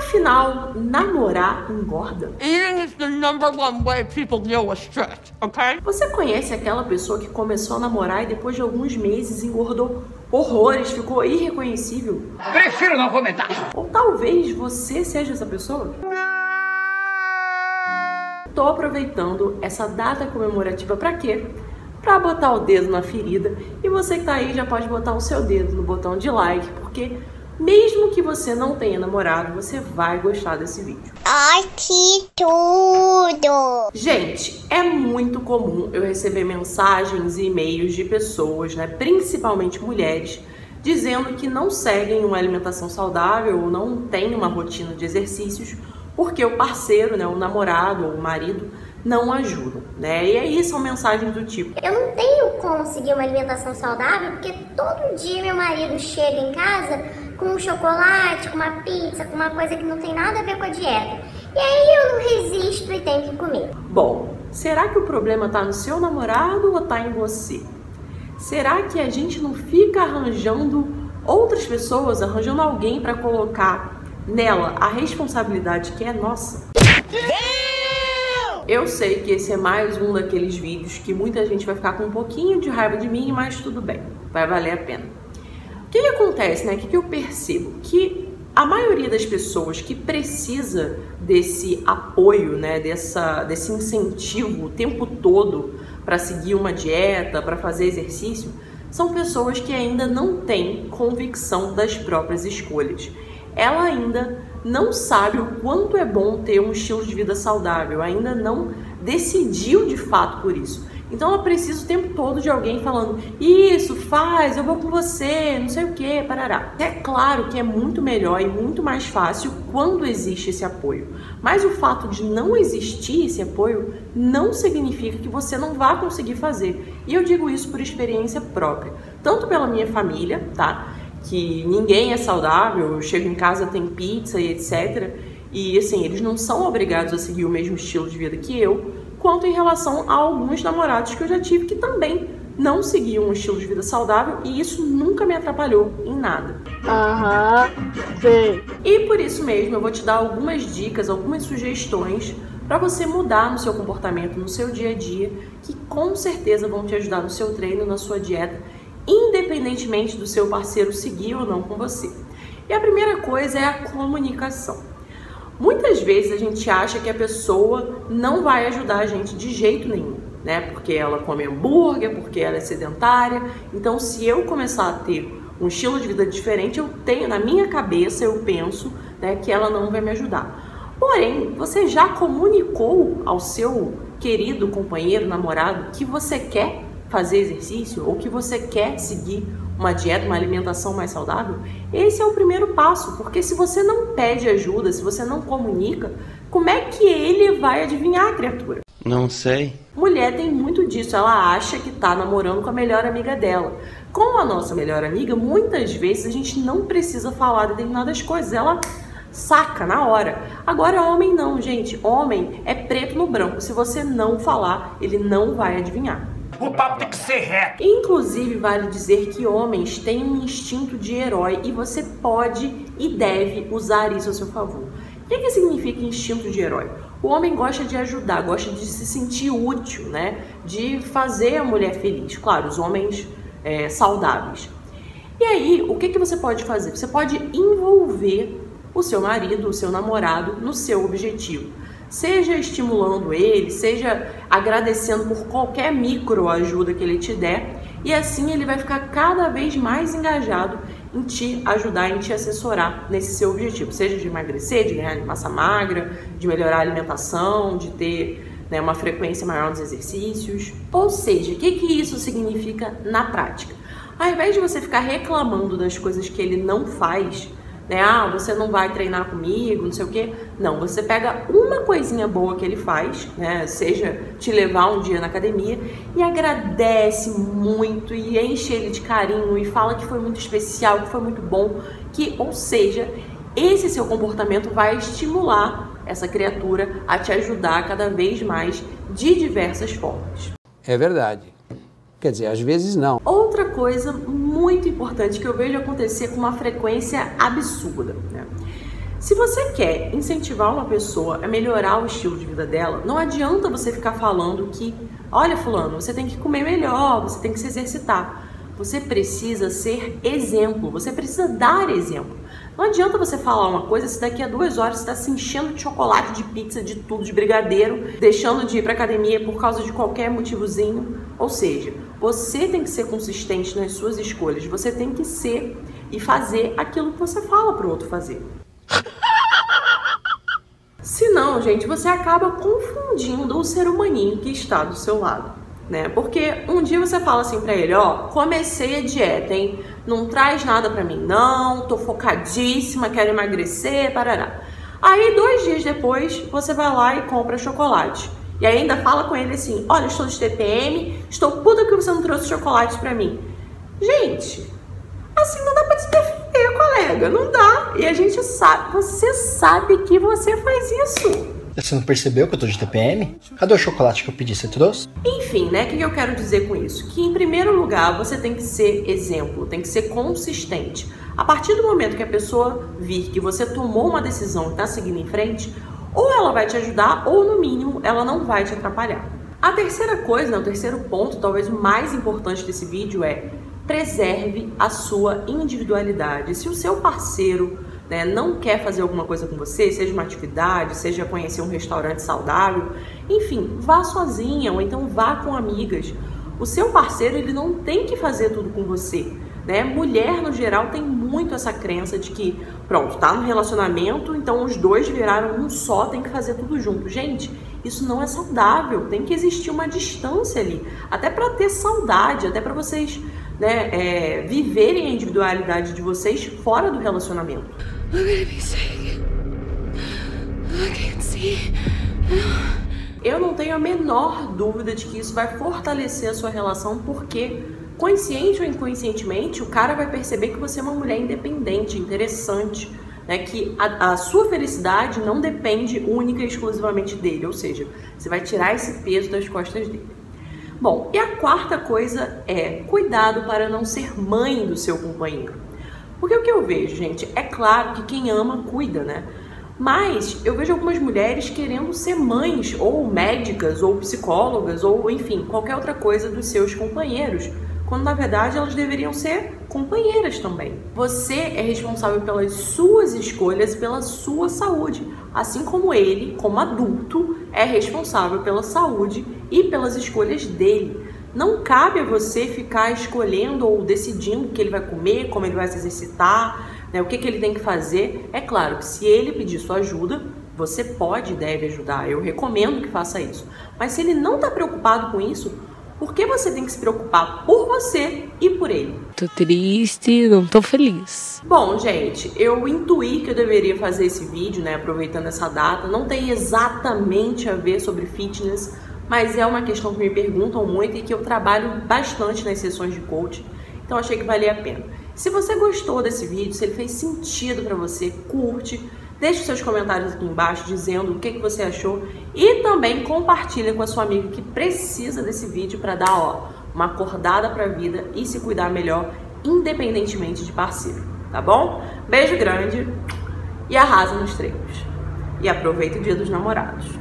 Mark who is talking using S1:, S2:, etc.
S1: Afinal, namorar engorda?
S2: Eating is the number one way people deal with stress, okay?
S1: Você conhece aquela pessoa que começou a namorar e depois de alguns meses engordou horrores, ficou irreconhecível?
S3: Prefiro não comentar.
S1: Ou talvez você seja essa pessoa? Tô aproveitando essa data comemorativa para quê? Para botar o dedo na ferida e você que tá aí já pode botar o seu dedo no botão de like, porque mesmo que você não tenha namorado, você vai gostar desse vídeo.
S4: Ai, que tudo!
S1: Gente, é muito comum eu receber mensagens e e-mails de pessoas, né, principalmente mulheres, dizendo que não seguem uma alimentação saudável ou não têm uma rotina de exercícios porque o parceiro, né, o namorado ou o marido não ajudam, né? E aí são mensagens do tipo:
S4: Eu não tenho como seguir uma alimentação saudável porque todo dia meu marido chega em casa com um chocolate, com uma pizza, com uma coisa que não tem nada a ver com a dieta. E aí eu não resisto e tenho que comer.
S1: Bom, será que o problema tá no seu namorado ou tá em você? Será que a gente não fica arranjando outras pessoas, arranjando alguém para colocar nela a responsabilidade que é nossa? Eu sei que esse é mais um daqueles vídeos que muita gente vai ficar com um pouquinho de raiva de mim, mas tudo bem, vai valer a pena. O que, que acontece, né? O que, que eu percebo? Que a maioria das pessoas que precisa desse apoio, né, dessa, desse incentivo o tempo todo para seguir uma dieta, para fazer exercício, são pessoas que ainda não têm convicção das próprias escolhas. Ela ainda não sabe o quanto é bom ter um estilo de vida saudável, ainda não decidiu de fato por isso. Então ela precisa o tempo todo de alguém falando: Isso, faz, eu vou com você, não sei o que, parará. É claro que é muito melhor e muito mais fácil quando existe esse apoio. Mas o fato de não existir esse apoio não significa que você não vá conseguir fazer. E eu digo isso por experiência própria, tanto pela minha família, tá? Que ninguém é saudável, eu chego em casa, tem pizza e etc. E assim, eles não são obrigados a seguir o mesmo estilo de vida que eu quanto em relação a alguns namorados que eu já tive que também não seguiam um estilo de vida saudável e isso nunca me atrapalhou em nada.
S5: Aham, sei.
S1: E por isso mesmo eu vou te dar algumas dicas, algumas sugestões para você mudar no seu comportamento, no seu dia a dia, que com certeza vão te ajudar no seu treino, na sua dieta, independentemente do seu parceiro seguir ou não com você. E a primeira coisa é a comunicação. Muitas vezes a gente acha que a pessoa não vai ajudar a gente de jeito nenhum, né? Porque ela come hambúrguer, porque ela é sedentária. Então, se eu começar a ter um estilo de vida diferente, eu tenho na minha cabeça, eu penso, né, que ela não vai me ajudar. Porém, você já comunicou ao seu querido companheiro, namorado, que você quer fazer exercício ou que você quer seguir uma dieta, uma alimentação mais saudável, esse é o primeiro passo, porque se você não pede ajuda, se você não comunica, como é que ele vai adivinhar a criatura?
S6: Não sei.
S1: Mulher tem muito disso, ela acha que tá namorando com a melhor amiga dela. Com a nossa melhor amiga, muitas vezes a gente não precisa falar determinadas coisas, ela saca na hora. Agora homem não, gente. Homem é preto no branco. Se você não falar, ele não vai adivinhar.
S3: O papo tem que ser reto.
S1: Inclusive, vale dizer que homens têm um instinto de herói e você pode e deve usar isso a seu favor. O que, que significa instinto de herói? O homem gosta de ajudar, gosta de se sentir útil, né? De fazer a mulher feliz. Claro, os homens é, saudáveis. E aí, o que, que você pode fazer? Você pode envolver o seu marido, o seu namorado no seu objetivo seja estimulando ele, seja agradecendo por qualquer micro ajuda que ele te der, e assim ele vai ficar cada vez mais engajado em te ajudar, em te assessorar nesse seu objetivo, seja de emagrecer, de ganhar massa magra, de melhorar a alimentação, de ter né, uma frequência maior nos exercícios. Ou seja, o que, que isso significa na prática? Ao invés de você ficar reclamando das coisas que ele não faz, né? Ah, você não vai treinar comigo, não sei o quê. Não, você pega uma coisinha boa que ele faz, né? Seja te levar um dia na academia e agradece muito e enche ele de carinho e fala que foi muito especial, que foi muito bom, que, ou seja, esse seu comportamento vai estimular essa criatura a te ajudar cada vez mais de diversas formas.
S7: É verdade. Quer dizer, às vezes não.
S1: Outra coisa muito importante que eu vejo acontecer com uma frequência absurda. Né? Se você quer incentivar uma pessoa a melhorar o estilo de vida dela, não adianta você ficar falando que, olha, fulano, você tem que comer melhor, você tem que se exercitar. Você precisa ser exemplo, você precisa dar exemplo. Não adianta você falar uma coisa se daqui a duas horas você está se enchendo de chocolate, de pizza, de tudo, de brigadeiro, deixando de ir para academia por causa de qualquer motivozinho. Ou seja, você tem que ser consistente nas suas escolhas. Você tem que ser e fazer aquilo que você fala para o outro fazer. Senão, gente, você acaba confundindo o ser humaninho que está do seu lado, né? Porque um dia você fala assim para ele, ó, comecei a dieta, hein? Não traz nada para mim, não. Tô focadíssima, quero emagrecer, parará. Aí, dois dias depois, você vai lá e compra chocolate. E ainda fala com ele assim: Olha, estou de TPM, estou puta que você não trouxe chocolate para mim. Gente, assim não dá pra te defender, colega, não dá. E a gente sabe, você sabe que você faz isso.
S6: Você não percebeu que eu tô de TPM? Cadê o chocolate que eu pedi? Você trouxe?
S1: Enfim, né? O que eu quero dizer com isso? Que em primeiro lugar você tem que ser exemplo, tem que ser consistente. A partir do momento que a pessoa vir que você tomou uma decisão e está seguindo em frente, ou ela vai te ajudar, ou no mínimo ela não vai te atrapalhar. A terceira coisa, né, o terceiro ponto, talvez o mais importante desse vídeo é preserve a sua individualidade. Se o seu parceiro né, não quer fazer alguma coisa com você, seja uma atividade, seja conhecer um restaurante saudável, enfim, vá sozinha ou então vá com amigas. O seu parceiro ele não tem que fazer tudo com você. Né? Mulher, no geral, tem muito essa crença de que, pronto, tá no relacionamento, então os dois viraram um só, tem que fazer tudo junto. Gente, isso não é saudável, tem que existir uma distância ali, até para ter saudade, até para vocês né, é, viverem a individualidade de vocês fora do relacionamento. Eu não tenho a menor dúvida de que isso vai fortalecer a sua relação, porque consciente ou inconscientemente, o cara vai perceber que você é uma mulher independente, interessante, né? Que a, a, sua felicidade não depende única e exclusivamente dele, ou seja, você vai tirar esse peso das costas dele. Bom, e a quarta coisa é cuidado para não ser mãe do seu companheiro. Porque o que eu vejo, gente, é claro que quem ama cuida, né? Mas eu vejo algumas mulheres querendo ser mães, ou médicas, ou psicólogas, ou enfim, qualquer outra coisa dos seus companheiros quando na verdade elas deveriam ser companheiras também. Você é responsável pelas suas escolhas pela sua saúde, assim como ele, como adulto, é responsável pela saúde e pelas escolhas dele. Não cabe a você ficar escolhendo ou decidindo o que ele vai comer, como ele vai se exercitar, né, o que, que ele tem que fazer. É claro que se ele pedir sua ajuda, você pode e deve ajudar. Eu recomendo que faça isso. Mas se ele não está preocupado com isso, por que você tem que se preocupar por você e por ele?
S8: Tô triste, não tô feliz.
S1: Bom, gente, eu intuí que eu deveria fazer esse vídeo, né, aproveitando essa data. Não tem exatamente a ver sobre fitness, mas é uma questão que me perguntam muito e que eu trabalho bastante nas sessões de coaching. Então achei que valia a pena. Se você gostou desse vídeo, se ele fez sentido para você, curte, Deixe seus comentários aqui embaixo dizendo o que, que você achou e também compartilhe com a sua amiga que precisa desse vídeo para dar ó, uma acordada para a vida e se cuidar melhor, independentemente de parceiro, tá bom? Beijo grande e arrasa nos treinos. E aproveita o dia dos namorados.